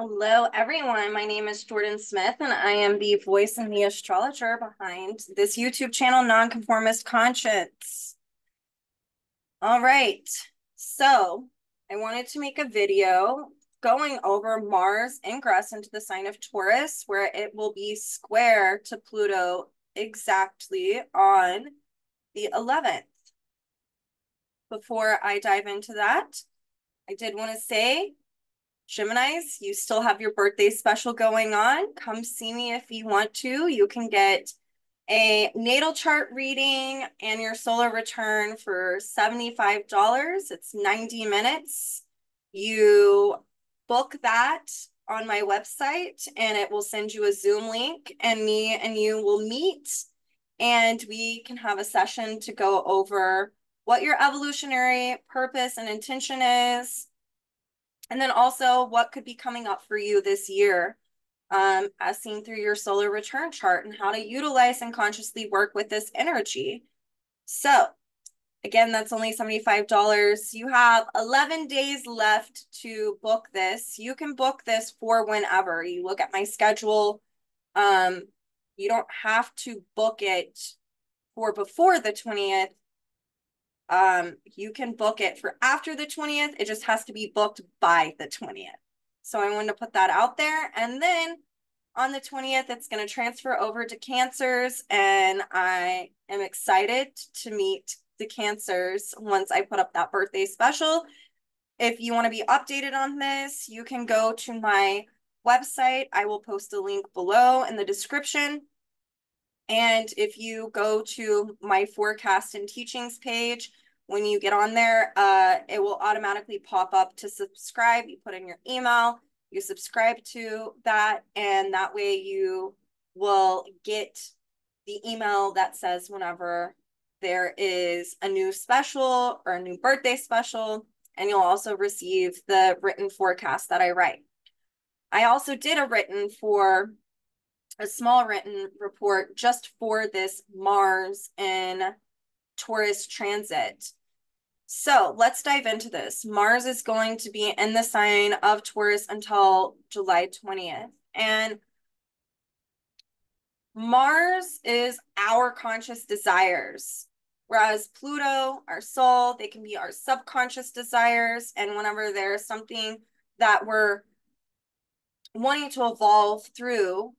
Hello, everyone. My name is Jordyn Smith, and I am the voice and the astrologer behind this YouTube channel, Nonconformist Conscience. All right, so I wanted to make a video going over Mars ingress into the sign of Taurus, where it will be square to Pluto exactly on the 11th. Before I dive into that, I did want to say Geminis, you still have your birthday special going on. Come see me if you want to. You can get a natal chart reading and your solar return for $75. It's 90 minutes. You book that on my website and it will send you a Zoom link and me and you will meet and we can have a session to go over what your evolutionary purpose and intention is, and then also what could be coming up for you this year um, as seen through your solar return chart and how to utilize and consciously work with this energy. So again, that's only $75. You have 11 days left to book this. You can book this for whenever. You look at my schedule. Um, you don't have to book it for before the 20th um, you can book it for after the 20th. It just has to be booked by the 20th. So I wanted to put that out there. And then on the 20th, it's going to transfer over to cancers. And I am excited to meet the cancers once I put up that birthday special. If you want to be updated on this, you can go to my website. I will post a link below in the description. And if you go to my forecast and teachings page, when you get on there, uh, it will automatically pop up to subscribe. You put in your email, you subscribe to that, and that way you will get the email that says whenever there is a new special or a new birthday special, and you'll also receive the written forecast that I write. I also did a written for a small written report just for this Mars and Taurus transit. So let's dive into this. Mars is going to be in the sign of Taurus until July 20th. And Mars is our conscious desires, whereas Pluto, our soul, they can be our subconscious desires. And whenever there's something that we're wanting to evolve through,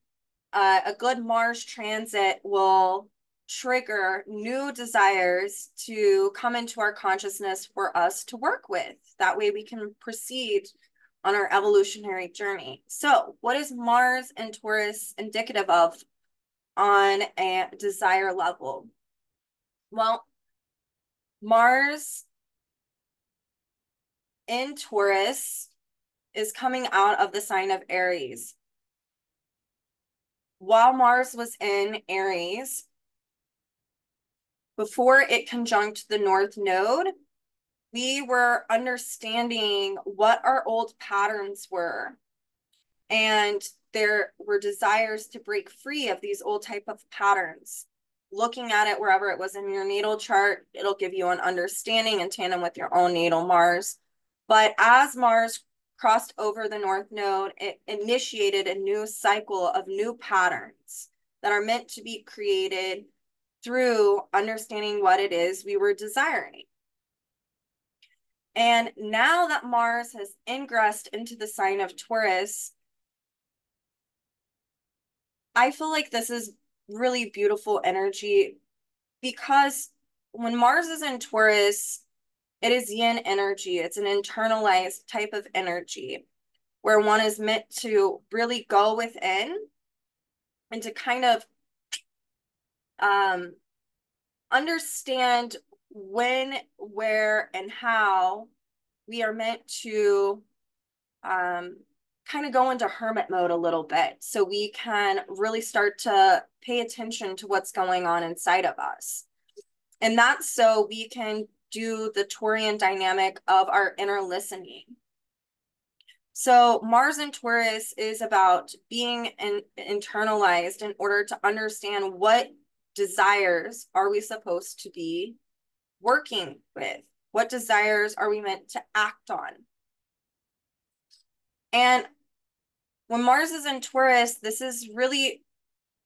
uh, a good Mars transit will trigger new desires to come into our consciousness for us to work with. That way we can proceed on our evolutionary journey. So, what is Mars and Taurus indicative of on a desire level? Well, Mars in Taurus is coming out of the sign of Aries while Mars was in Aries, before it conjunct the North Node, we were understanding what our old patterns were. And there were desires to break free of these old type of patterns. Looking at it wherever it was in your natal chart, it'll give you an understanding in tandem with your own natal Mars. But as Mars crossed over the North Node, it initiated a new cycle of new patterns that are meant to be created through understanding what it is we were desiring. And now that Mars has ingressed into the sign of Taurus, I feel like this is really beautiful energy because when Mars is in Taurus, it is yin energy. It's an internalized type of energy where one is meant to really go within and to kind of um, understand when, where, and how we are meant to um, kind of go into hermit mode a little bit so we can really start to pay attention to what's going on inside of us. And that's so we can do the Taurian dynamic of our inner listening. So Mars and Taurus is about being in, internalized in order to understand what desires are we supposed to be working with? What desires are we meant to act on? And when Mars is in Taurus, this is really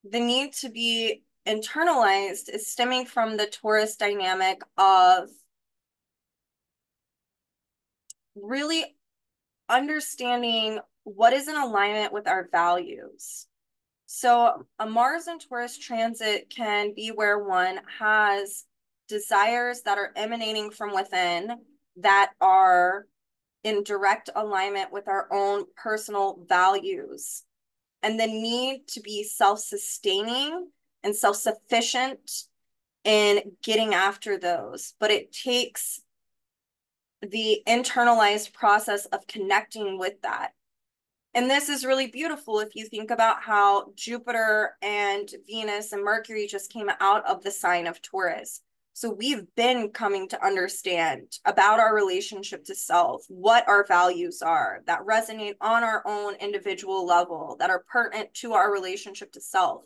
the need to be internalized is stemming from the Taurus dynamic of really understanding what is in alignment with our values. So a Mars and Taurus transit can be where one has desires that are emanating from within that are in direct alignment with our own personal values and the need to be self-sustaining and self-sufficient in getting after those but it takes the internalized process of connecting with that and this is really beautiful if you think about how Jupiter and Venus and Mercury just came out of the sign of Taurus. So we've been coming to understand about our relationship to self, what our values are that resonate on our own individual level, that are pertinent to our relationship to self.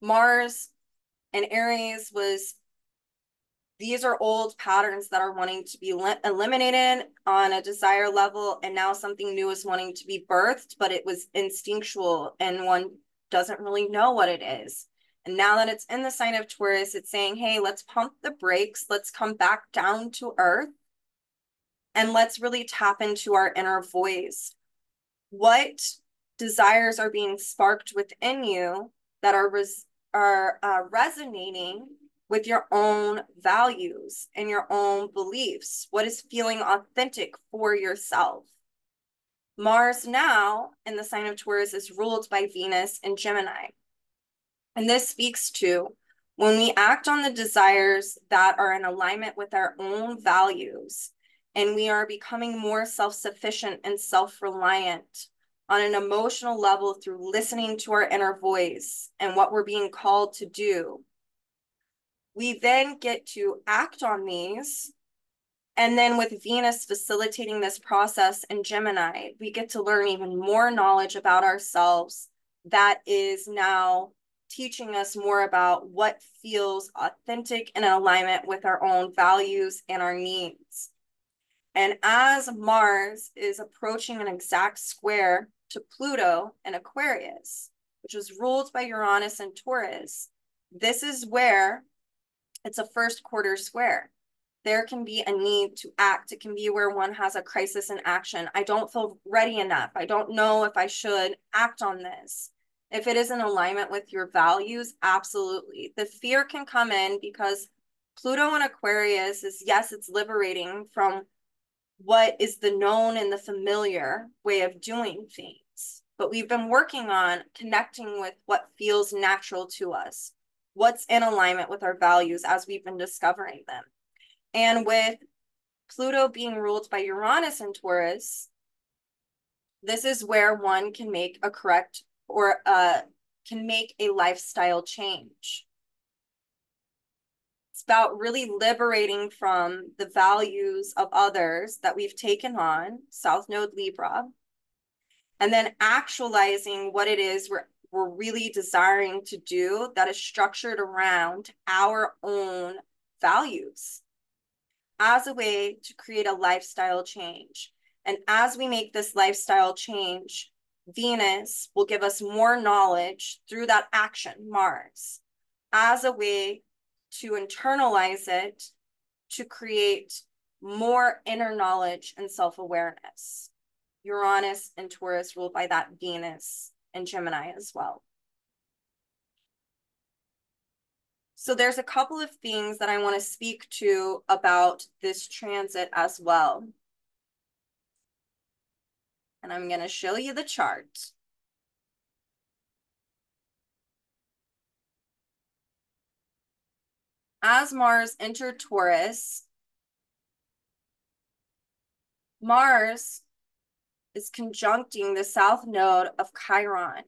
Mars and Aries was these are old patterns that are wanting to be eliminated on a desire level and now something new is wanting to be birthed but it was instinctual and one doesn't really know what it is. And now that it's in the sign of taurus it's saying hey let's pump the brakes. Let's come back down to earth and let's really tap into our inner voice. What desires are being sparked within you that are res- are uh, resonating with your own values and your own beliefs. What is feeling authentic for yourself? Mars now in the sign of Taurus is ruled by Venus and Gemini. And this speaks to when we act on the desires that are in alignment with our own values and we are becoming more self sufficient and self reliant on an emotional level through listening to our inner voice and what we're being called to do we then get to act on these. And then with Venus facilitating this process in Gemini, we get to learn even more knowledge about ourselves that is now teaching us more about what feels authentic and in alignment with our own values and our needs. And as Mars is approaching an exact square to Pluto in Aquarius, which was ruled by Uranus and Taurus, this is where it's a first quarter square. There can be a need to act. It can be where one has a crisis in action. I don't feel ready enough. I don't know if I should act on this. If it is in alignment with your values, absolutely. The fear can come in because Pluto in Aquarius is, yes, it's liberating from what is the known and the familiar way of doing things. But we've been working on connecting with what feels natural to us what's in alignment with our values as we've been discovering them. And with Pluto being ruled by Uranus and Taurus, this is where one can make a correct or uh, can make a lifestyle change. It's about really liberating from the values of others that we've taken on, South Node Libra, and then actualizing what it is we're we're really desiring to do that is structured around our own values as a way to create a lifestyle change. And as we make this lifestyle change, Venus will give us more knowledge through that action, Mars, as a way to internalize it to create more inner knowledge and self awareness. Uranus and Taurus ruled by that Venus and Gemini as well. So there's a couple of things that I want to speak to about this transit as well. And I'm going to show you the chart. As Mars entered Taurus, Mars is conjuncting the south node of Chiron,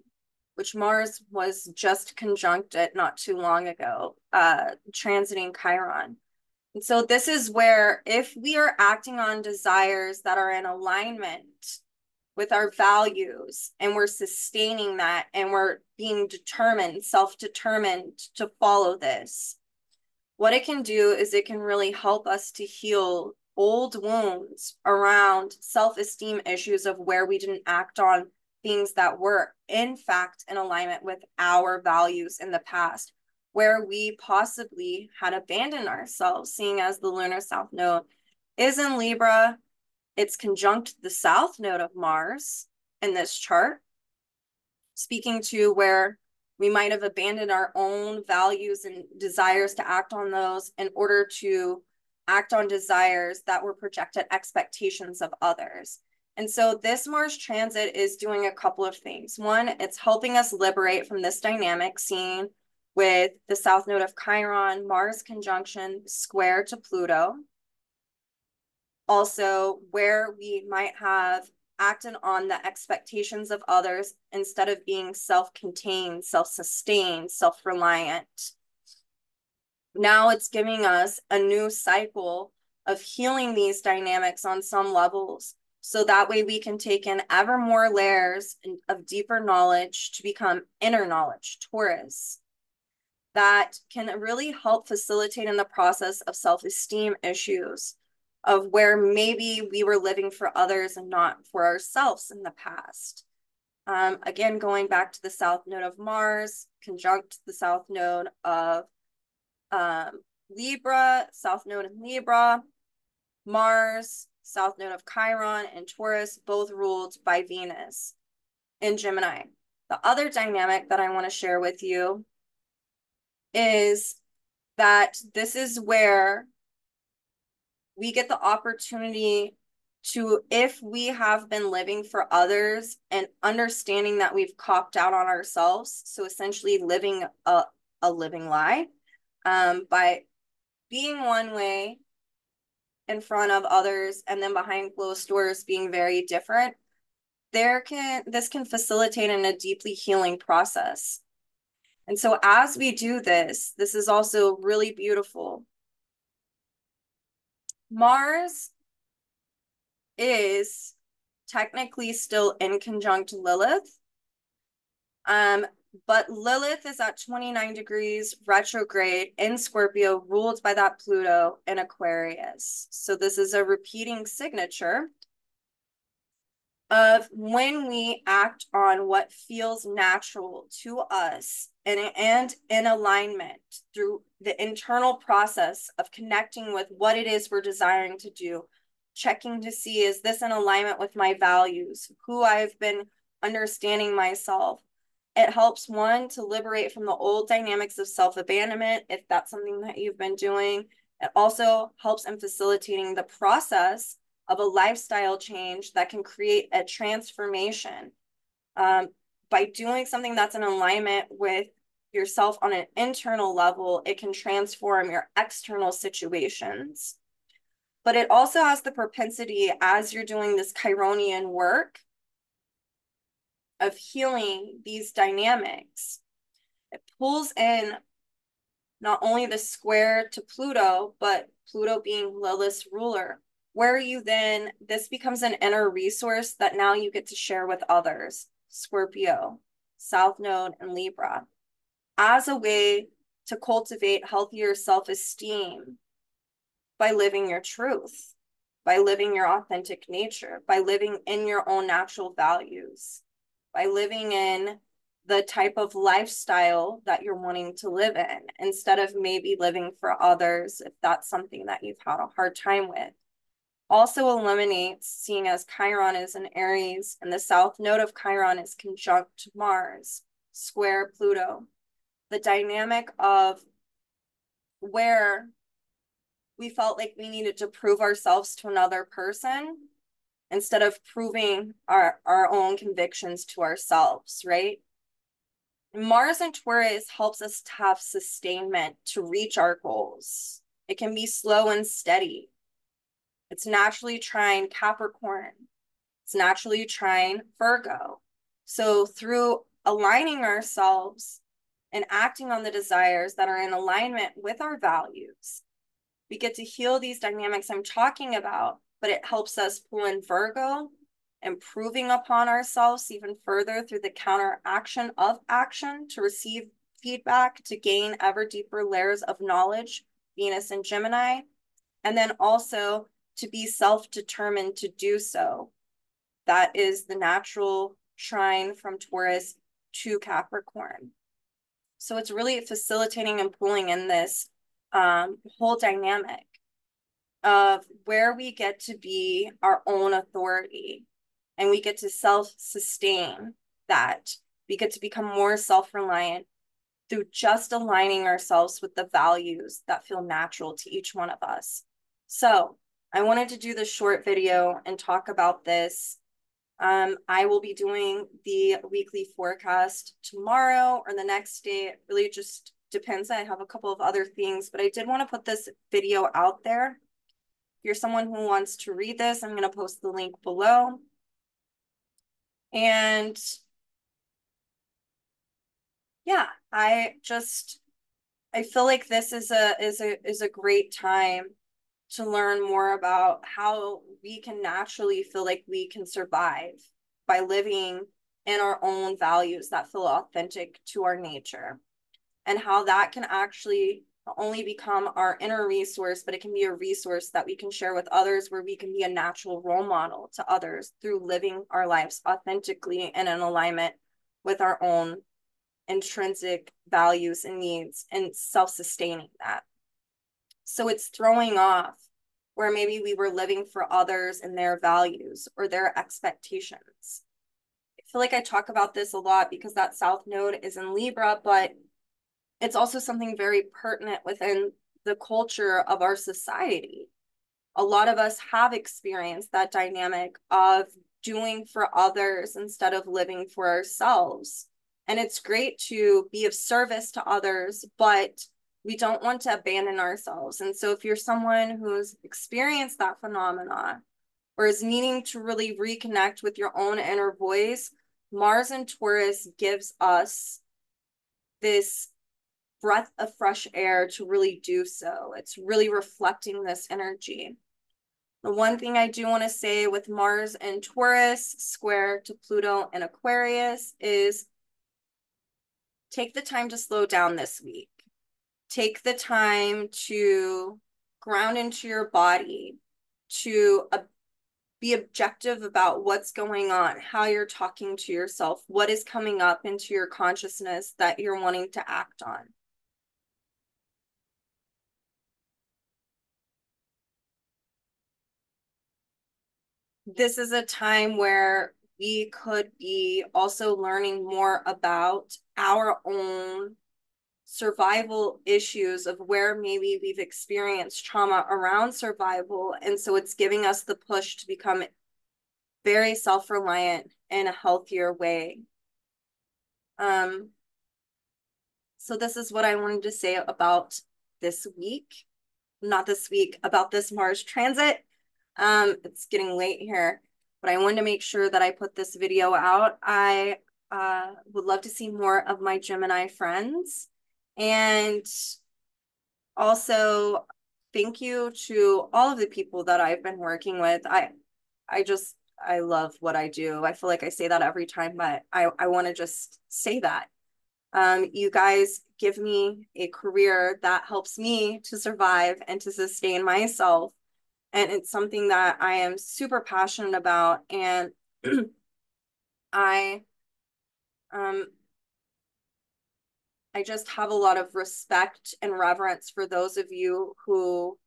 which Mars was just conjuncted not too long ago, uh, transiting Chiron. And so this is where if we are acting on desires that are in alignment with our values and we're sustaining that and we're being determined, self-determined to follow this, what it can do is it can really help us to heal old wounds around self esteem issues of where we didn't act on things that were in fact in alignment with our values in the past, where we possibly had abandoned ourselves, seeing as the lunar south node is in Libra. It's conjunct the south node of Mars in this chart, speaking to where we might have abandoned our own values and desires to act on those in order to act on desires that were projected expectations of others. And so this Mars transit is doing a couple of things. One, it's helping us liberate from this dynamic seen with the south node of Chiron, Mars conjunction square to Pluto. Also, where we might have acted on the expectations of others instead of being self-contained, self-sustained, self-reliant. Now it's giving us a new cycle of healing these dynamics on some levels. So that way we can take in ever more layers of deeper knowledge to become inner knowledge, Taurus, that can really help facilitate in the process of self-esteem issues of where maybe we were living for others and not for ourselves in the past. Um, again, going back to the south node of Mars, conjunct the south node of um, Libra, south node of Libra, Mars, south node of Chiron, and Taurus, both ruled by Venus in Gemini. The other dynamic that I want to share with you is that this is where we get the opportunity to, if we have been living for others and understanding that we've copped out on ourselves, so essentially living a, a living lie um, by being one way in front of others and then behind closed doors being very different, there can this can facilitate in a deeply healing process. And so as we do this, this is also really beautiful Mars is technically still in conjunct Lilith. Um, but Lilith is at 29 degrees retrograde in Scorpio, ruled by that Pluto in Aquarius. So this is a repeating signature of when we act on what feels natural to us and, and in alignment through the internal process of connecting with what it is we're desiring to do, checking to see is this in alignment with my values, who I've been understanding myself. It helps one to liberate from the old dynamics of self abandonment, if that's something that you've been doing. It also helps in facilitating the process of a lifestyle change that can create a transformation. Um, by doing something that's in alignment with yourself on an internal level, it can transform your external situations. But it also has the propensity as you're doing this Chironian work of healing these dynamics. It pulls in not only the square to Pluto, but Pluto being Lilith's ruler, where you then, this becomes an inner resource that now you get to share with others, Scorpio, South Node, and Libra, as a way to cultivate healthier self-esteem by living your truth, by living your authentic nature, by living in your own natural values, by living in the type of lifestyle that you're wanting to live in instead of maybe living for others if that's something that you've had a hard time with also eliminates, seeing as Chiron is in Aries and the south node of Chiron is conjunct Mars, square Pluto. The dynamic of where we felt like we needed to prove ourselves to another person instead of proving our, our own convictions to ourselves, right? Mars and Taurus helps us to have sustainment to reach our goals. It can be slow and steady. It's naturally trying Capricorn. It's naturally trying Virgo. So through aligning ourselves and acting on the desires that are in alignment with our values, we get to heal these dynamics I'm talking about, but it helps us pull in Virgo, improving upon ourselves even further through the counteraction of action to receive feedback to gain ever deeper layers of knowledge, Venus and Gemini. And then also to be self-determined to do so. That is the natural trine from Taurus to Capricorn. So it's really facilitating and pulling in this um, whole dynamic of where we get to be our own authority and we get to self sustain that. We get to become more self reliant through just aligning ourselves with the values that feel natural to each one of us. So, I wanted to do this short video and talk about this. Um, I will be doing the weekly forecast tomorrow or the next day. It really just depends. I have a couple of other things, but I did want to put this video out there. You're someone who wants to read this, I'm going to post the link below. And yeah, I just I feel like this is a is a is a great time to learn more about how we can naturally feel like we can survive by living in our own values that feel authentic to our nature and how that can actually only become our inner resource but it can be a resource that we can share with others where we can be a natural role model to others through living our lives authentically and in alignment with our own intrinsic values and needs and self-sustaining that. So it's throwing off where maybe we were living for others and their values or their expectations. I feel like I talk about this a lot because that South Node is in Libra, but it's also something very pertinent within the culture of our society. A lot of us have experienced that dynamic of doing for others instead of living for ourselves. And it's great to be of service to others, but we don't want to abandon ourselves. And so if you're someone who's experienced that phenomena or is needing to really reconnect with your own inner voice, Mars and Taurus gives us this breath of fresh air to really do so. It's really reflecting this energy. The one thing I do want to say with Mars and Taurus square to Pluto and Aquarius is take the time to slow down this week. Take the time to ground into your body, to be objective about what's going on, how you're talking to yourself, what is coming up into your consciousness that you're wanting to act on. This is a time where we could be also learning more about our own survival issues of where maybe we've experienced trauma around survival. And so it's giving us the push to become very self reliant in a healthier way. Um, so, this is what I wanted to say about this week. Not this week, about this Mars transit. Um, it's getting late here but I wanted to make sure that I put this video out. I uh, would love to see more of my Gemini friends. And also, thank you to all of the people that I've been working with. I, I just, I love what I do. I feel like I say that every time, but I, I want to just say that. Um, you guys give me a career that helps me to survive and to sustain myself and it's something that I am super passionate about and I um I just have a lot of respect and reverence for those of you who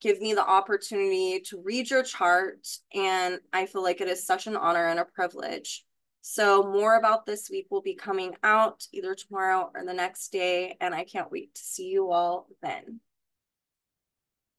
give me the opportunity to read your chart and I feel like it is such an honor and a privilege. So more about this week will be coming out either tomorrow or the next day and I can't wait to see you all then.